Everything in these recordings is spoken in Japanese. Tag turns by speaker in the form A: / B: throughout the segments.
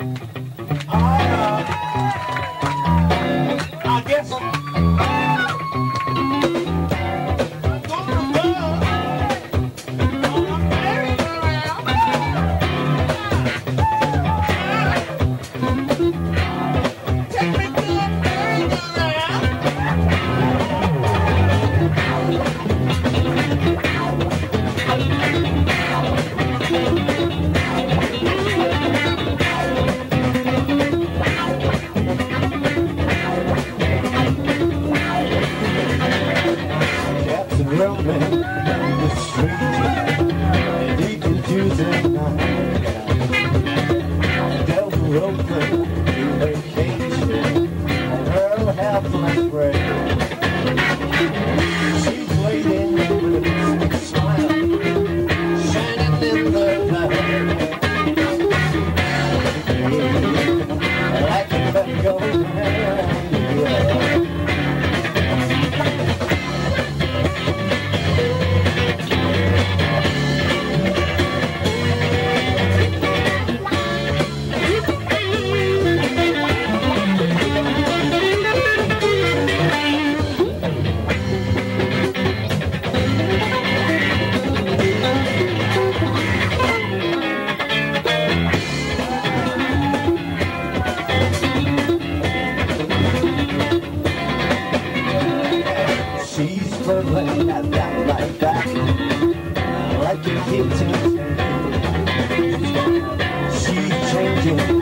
A: Musik and down like that, like a guillotine. She's changing.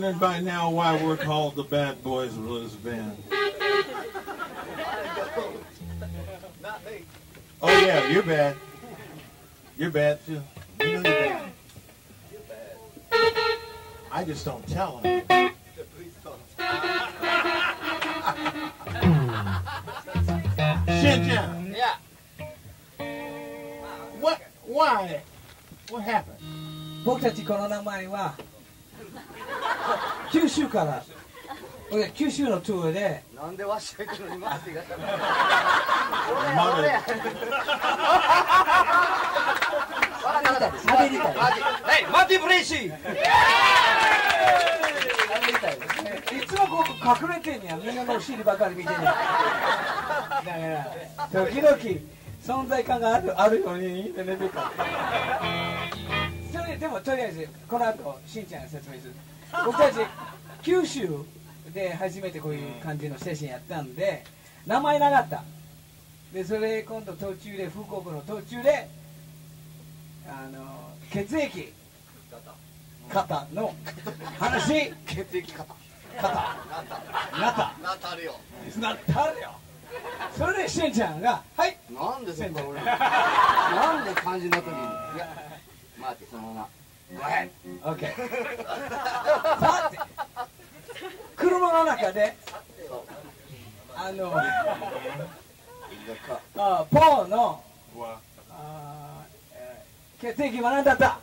A: Wondering by now why we're called the Bad Boys Blues Band.
B: Not me.
A: Oh yeah, you're bad. You're bad too. You know you're bad. I just don't tell them.
C: から。俺九州のツアーで。
B: なんでわしが言ってるのに回してください。
A: Mother,
C: 喋りたい
B: はい、マティブレイシー。
C: いつもここ隠れてんや。みんなのお尻ばかり見てんや。だから時々存在感があるあるようにねべか。それでもとりあえずこの後しんちゃんが説明する。僕たち九州で初めてこういう感じの精神やったんで名前なかったでそれ今度途中で福岡の途中であの血液型の話
B: 血液型。
C: 型
B: なった。
C: なった
B: なったるよ。
C: なったよそれでしんちゃんが「はい
B: なんでそんな俺。なんで漢字の時に。いや。待って、そのまま。ごめん。
C: OK さて車の中であのあポーの血液は何だった。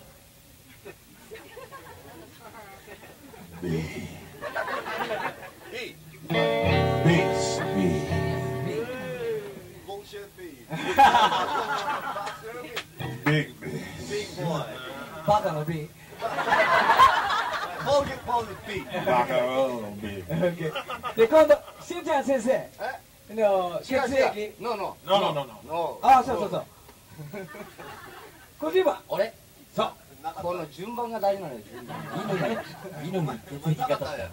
C: バカの B
B: ボーゲボーゲ B。
A: Macaroni B.
C: OK で今度しんちゃん先生
B: え
C: の血液
A: No, no, no, no.
B: ー。ノー。
C: あそうそうそう小島
B: 俺
C: そう
B: この順番が大事なのよ。順番。
D: 血液型
B: ガタガタや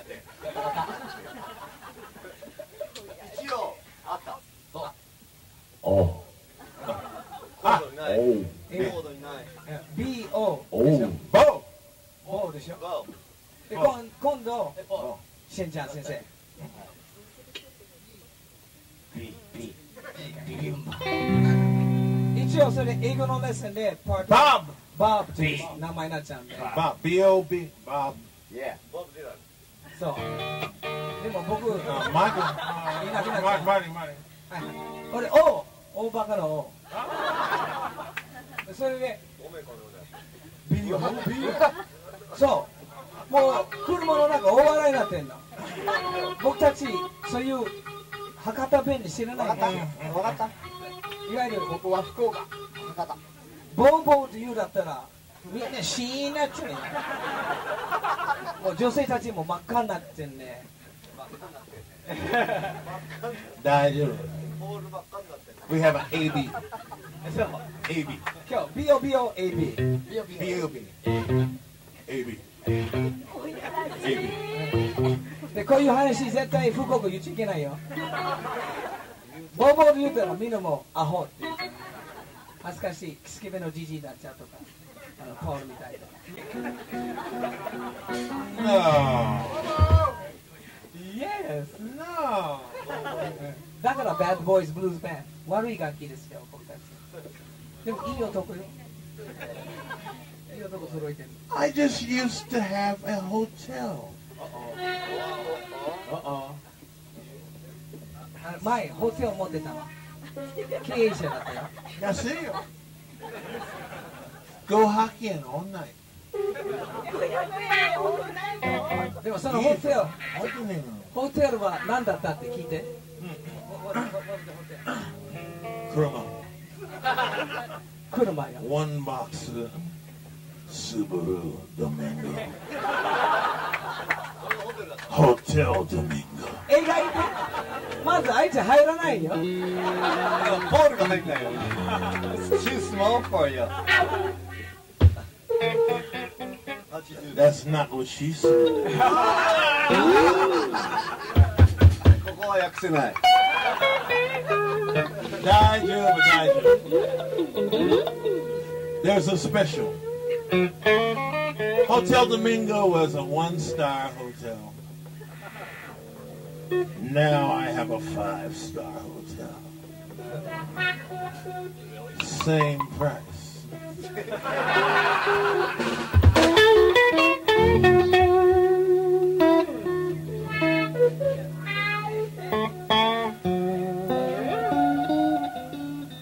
B: って。一応あった。
D: おう
B: コードにない。
D: おう
C: え
B: コードにない。
C: BO でしょ
A: Bo.
C: O でしょ？
B: ゴ
C: でこん今度。しんちゃん先生。一応それ英語のレッスンでパート.バーブという名前になっちゃうんで。
A: O B. Bob.
B: ー。Yeah。ボブディラン。
C: そう。でも僕
A: Uh,
C: なくなっちゃ
A: Marty,
C: う
A: Marty, Marty.
C: はい俺 O 大バカの O それで
B: おめこの
C: B よ B そう。もう車の中大笑いになってんの僕たちそういう博多弁に知らない。
B: わかった。
C: ね
B: わかった。
C: いわゆる
B: ここは福岡。博多。
C: ボーボーって言うだったらみんなシーンになっちゃうよもう女性たちも真っ赤になってんね。
A: 大丈夫。We have an AB.
C: そう
A: AB.
C: 今日 BOBOAB
A: B-O-B. AB.
C: でこういう話絶対福岡言っちゃいけないよ ボーボーで言ったらみんなもアホって恥ずかしいスケベのじじいだっちゃうとかあのポールみたいで
A: No.
C: Yes
A: No.
C: だからバッドボーイズブルーズバンド悪い楽器ですよ僕でもいい男よいい男揃えてる
A: I just used to have a hotel.
C: 前ホテル持ってたの経営者だったよ
A: That's it. Go hockey and all night.
C: でもそのホテル.ホテルは何だったって聞いて、What- 車よ。
A: ワンボッス、スー
C: ルド。ドミンゴ。まずあい入らないよ。
B: ここは訳せない。
A: Niger, Niger. There's a special. Hotel Domingo was a one-star hotel. Now I have a five-star hotel. Same price.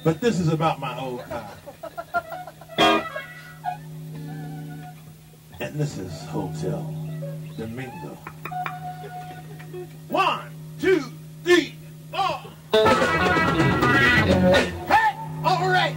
A: But this is about my old time. And this is Hotel Domingo. One, two, three, four. Hey, all right.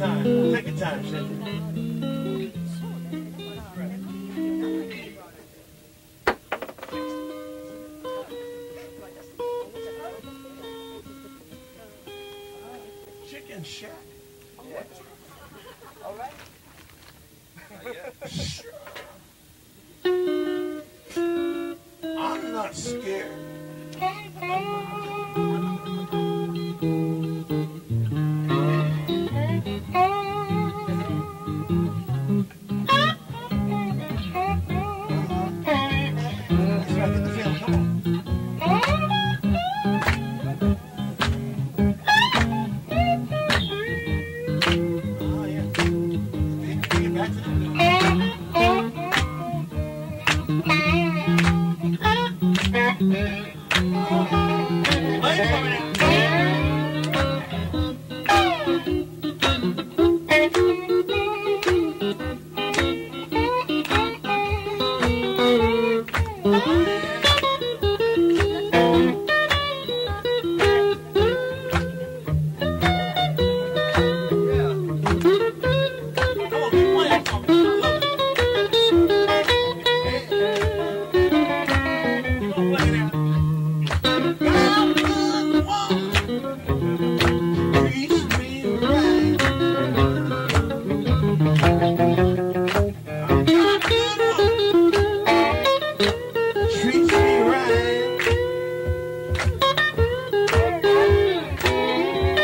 A: Time. Take your time.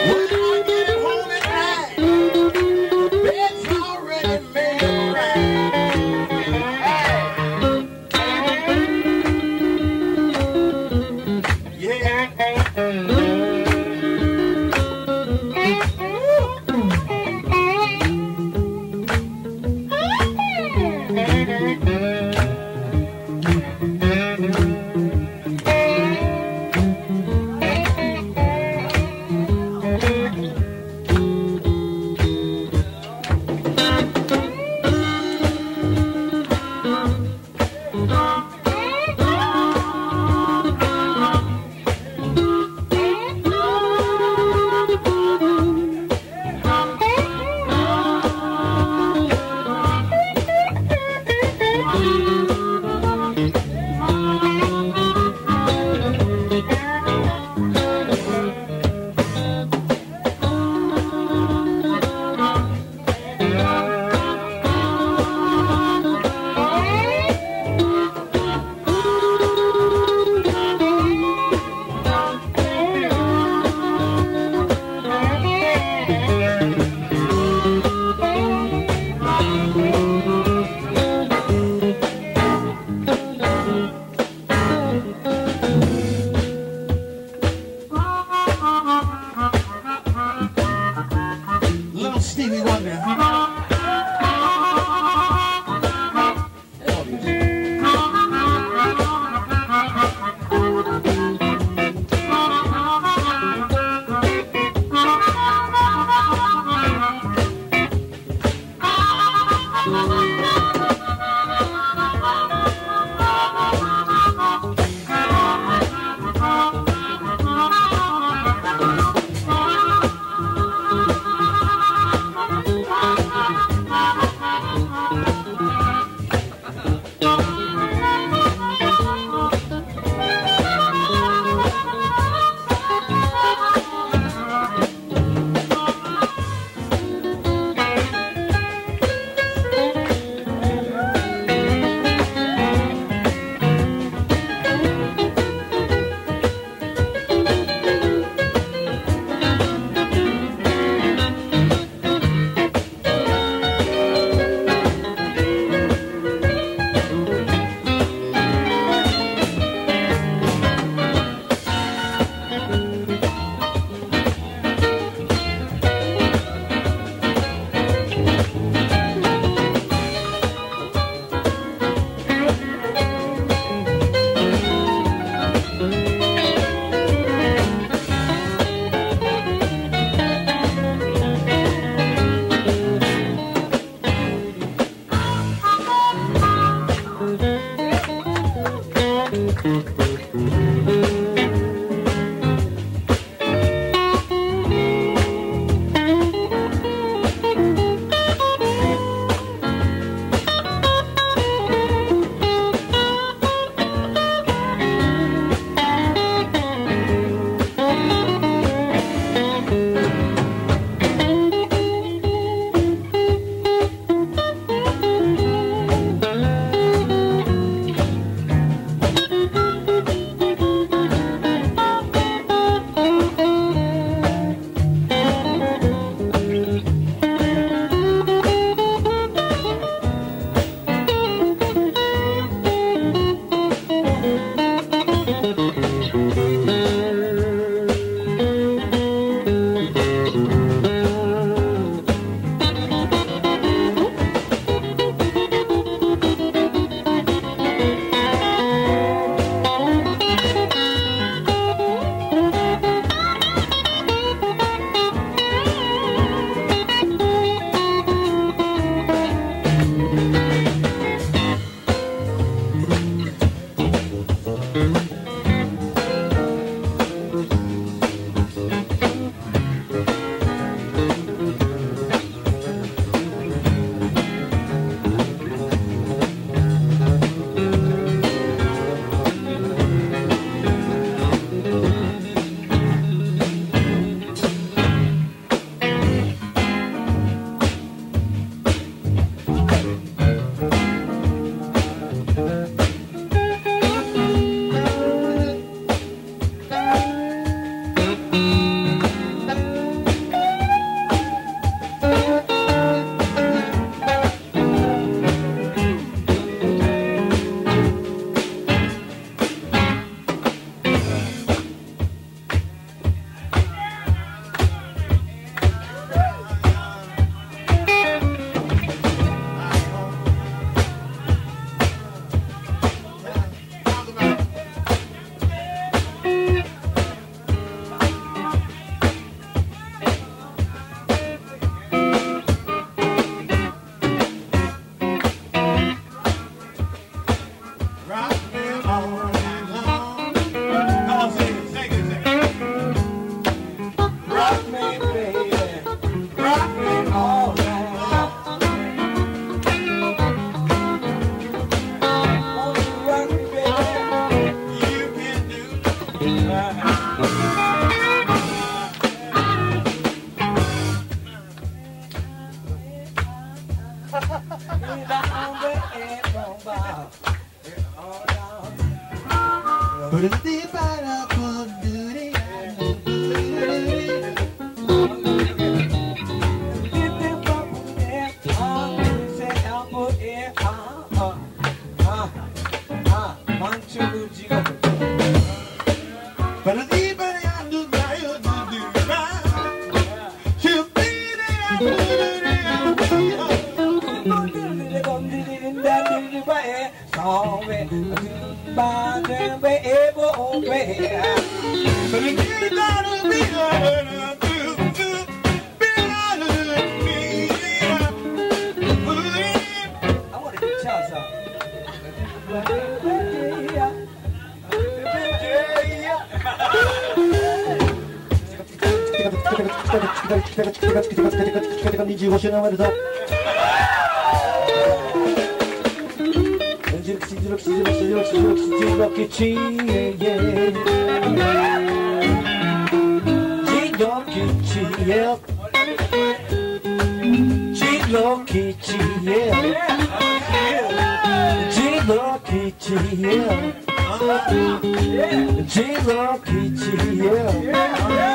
A: Woo! 지덕기치 yeah. peachy, yeah. Peachy, yeah.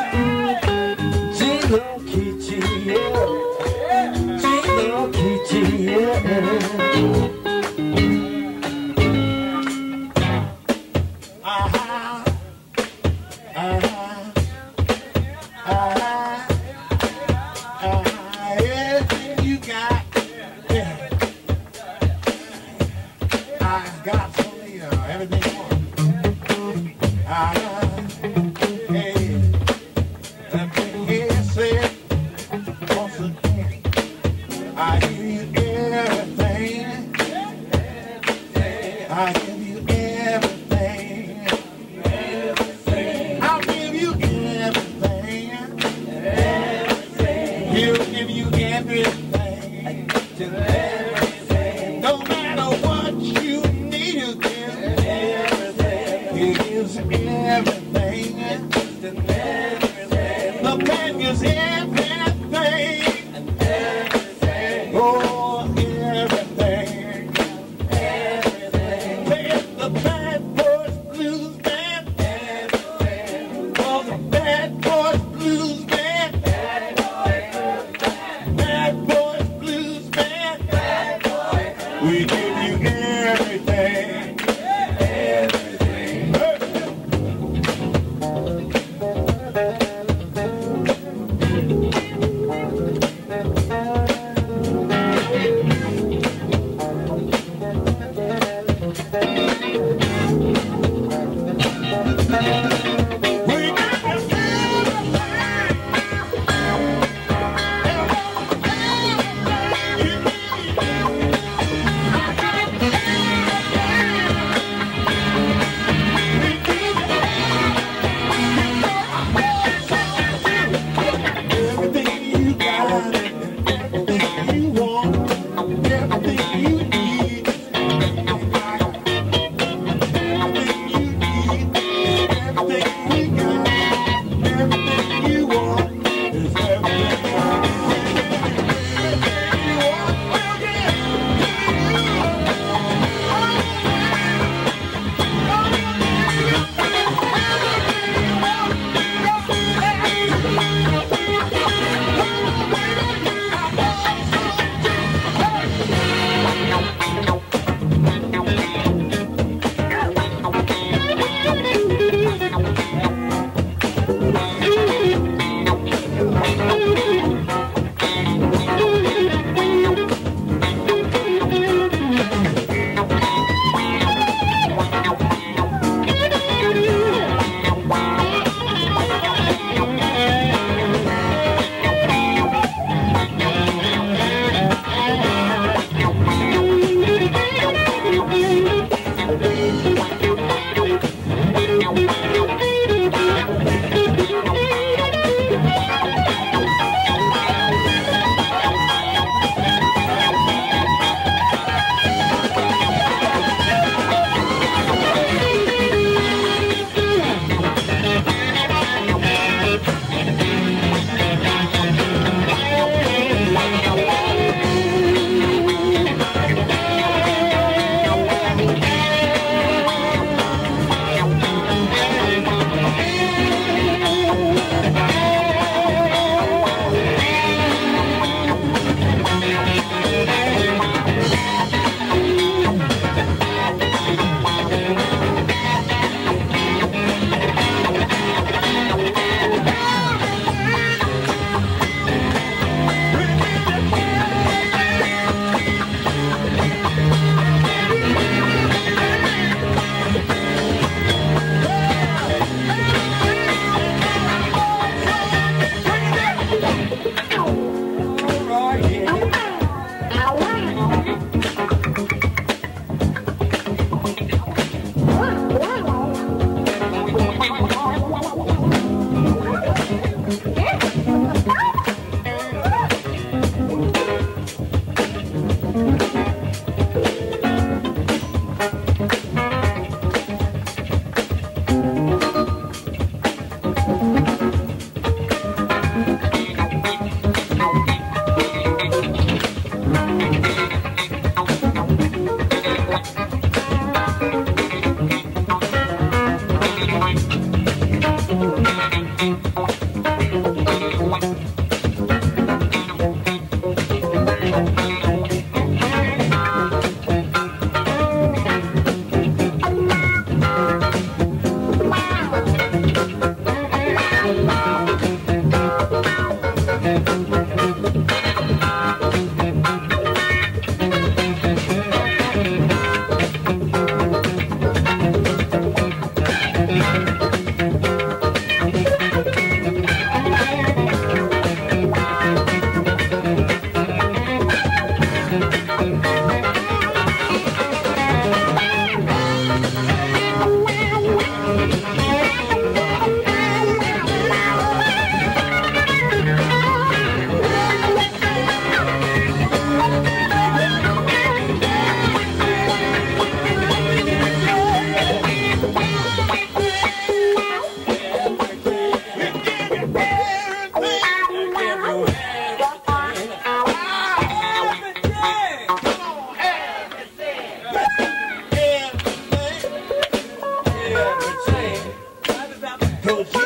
A: never change.
E: Don't you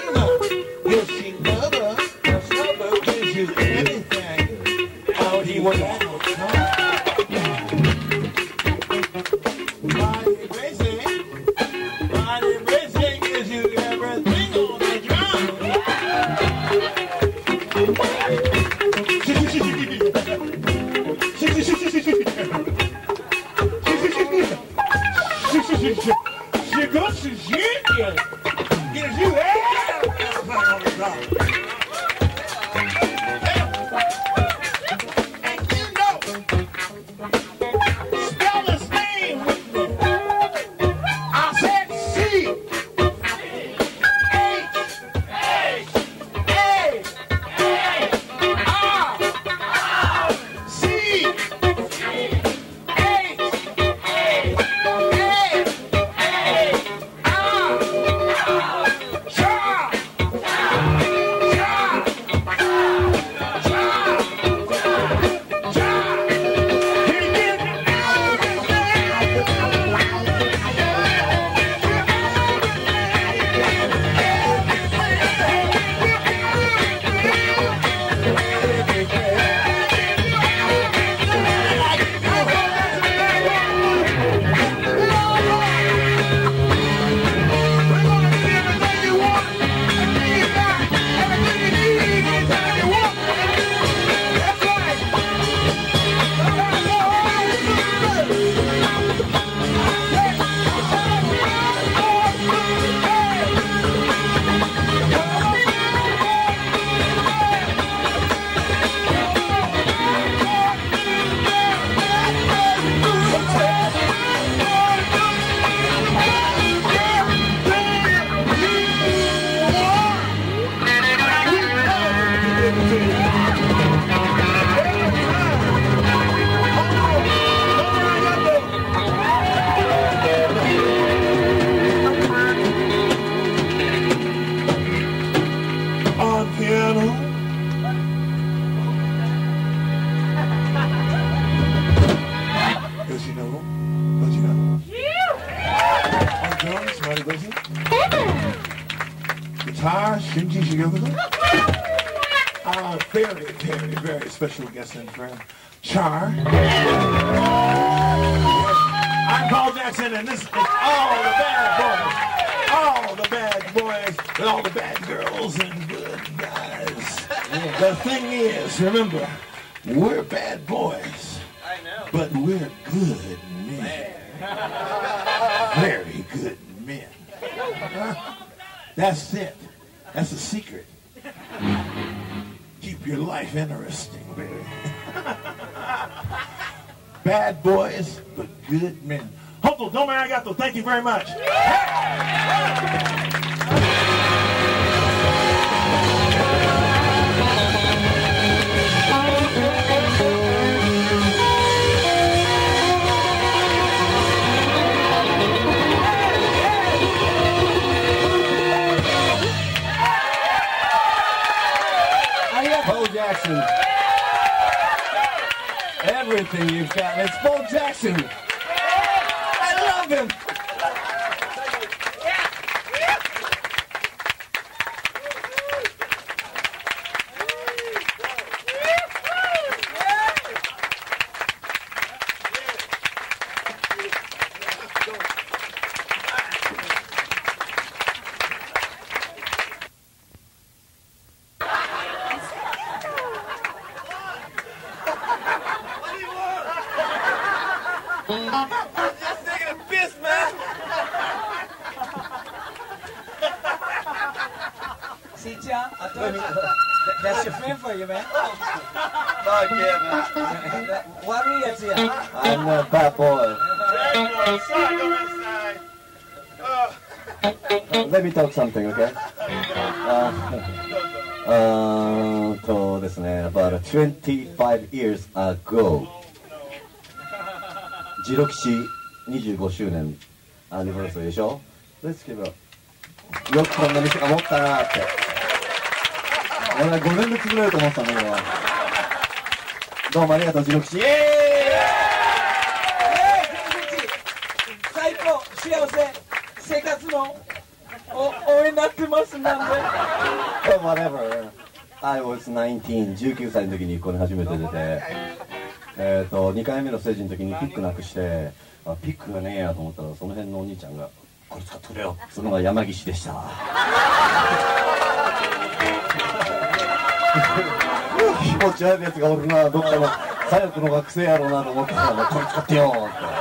A: special guest and friend, Char. I'm Paul Jackson, and this is all the bad boys. All the bad boys and all the bad girls and good guys. The thing is, remember, Arigato. Thank you very much.
B: Bo Jackson. Everything you've got. It's Bo Jackson. Love him. ジロキシ25周年アニバーサリーでしょ？ですけどよくこんな店が持ったなーって。俺は5年で潰れると思ってたんだけど。どうもありがとうジロキシイ！エーイ！
C: 最高、幸せ、生活のお応援になってますなんで。
B: whatever. I was 19、19歳の時にこれ初めて出て、えっ、と、2回目のステージの時にピックなくして、あピックがねえやと思ったら、その辺のお兄ちゃんが、これ使ってくれよ。そのが山岸でした。気持ち悪いやつがおるな、どっかの左翼の学生やろうなと思ってたら、これ使ってよって。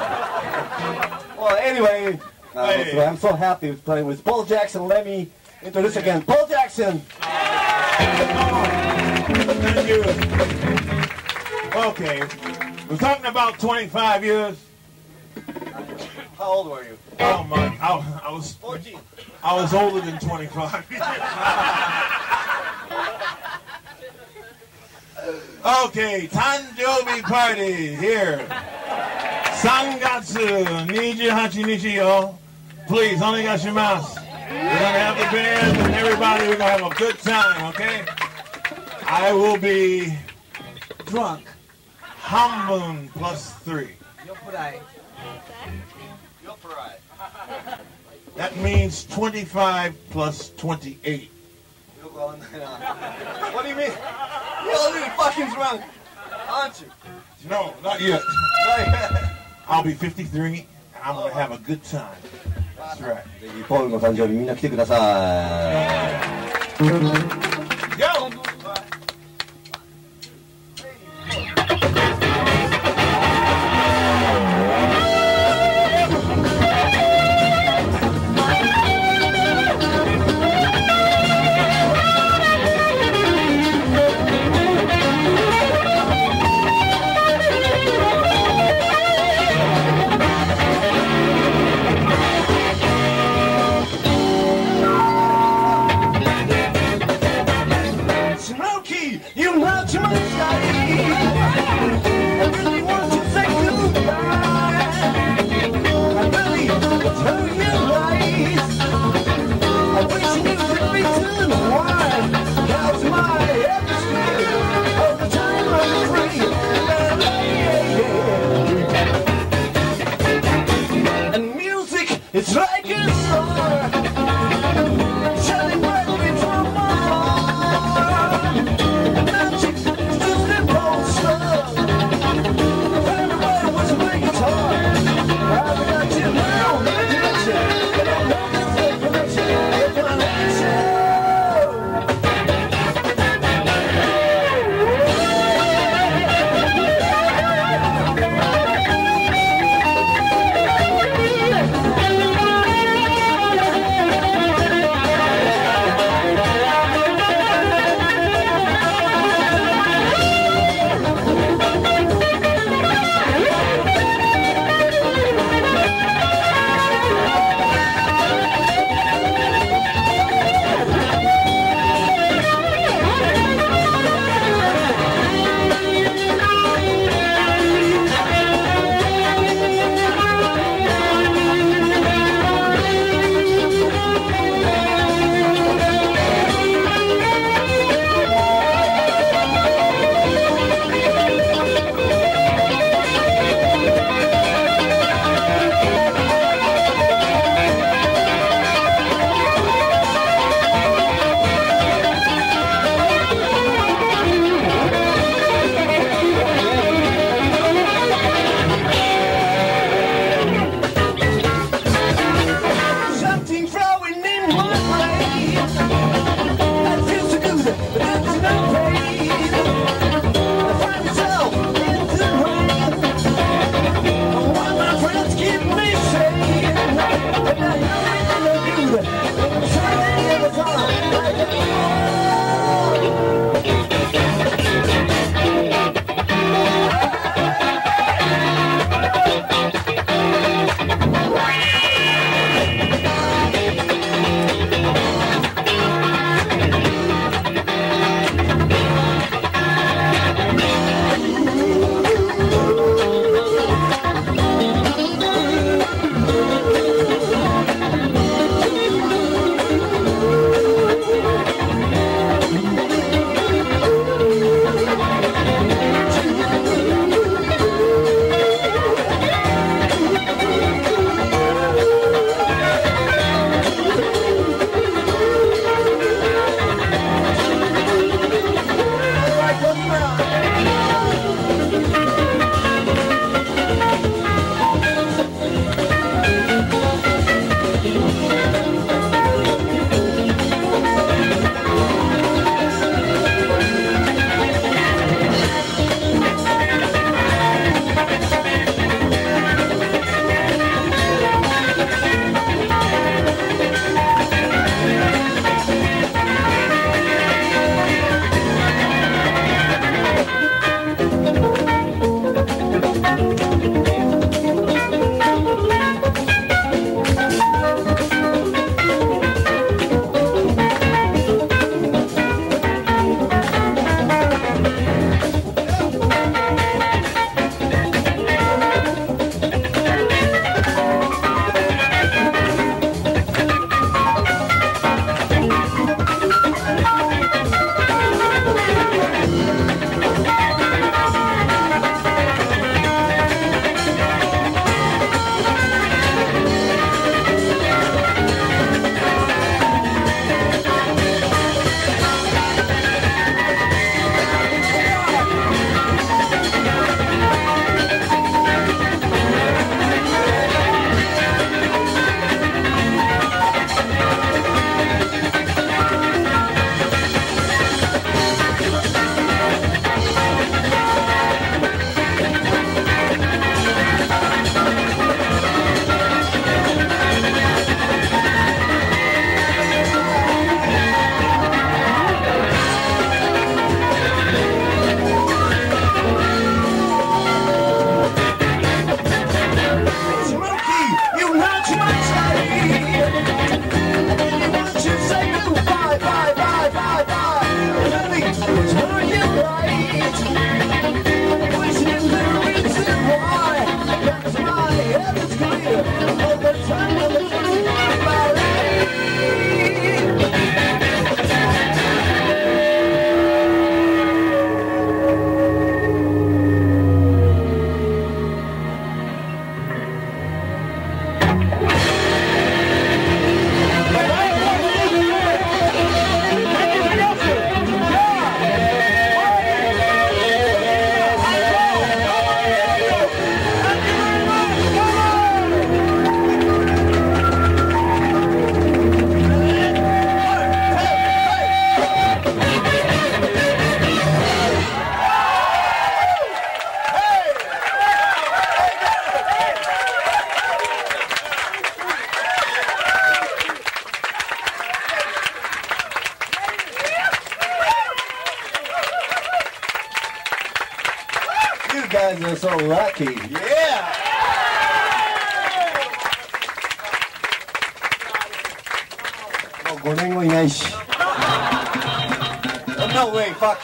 B: Well, anyway, uh,
A: Hey.
B: so I'm so happy with playing with Paul Jackson. Let me introduce again Paul Jackson.
A: Thank you. Okay. We're talking about 25 years.
B: How old were you?
A: Oh my, I, I was
B: 14.
A: I was older than 25. okay, Tanjobi party here. Sangatsu, Niji Hachinichi, yo. Please, only got your mouse. We're gonna have the band and everybody, we're gonna have a good time, okay? I will be
C: drunk.
A: Hamun plus three.
C: 酔っ払い
A: That means 25 plus 28.
B: What do you mean? You're already fucking drunk, aren't you?
A: No, not yet. I'll be 53 and I'm gonna have a good time. That's right.
B: ぜひポールの誕生日みんな来てください。
A: Go!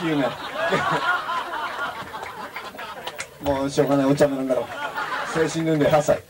B: Way, fuck you, man. もうしょうがない、お茶目なんだろう。精神年齢8歳。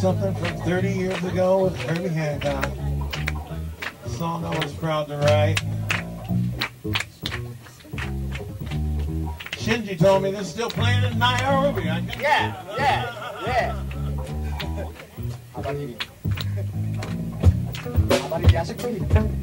A: something from 30 years ago with Herbie Hancock. A song I was proud to write. Shinji told me they're still playing in Nairobi.
D: yeah, yeah, yeah.
A: How about you? How about you?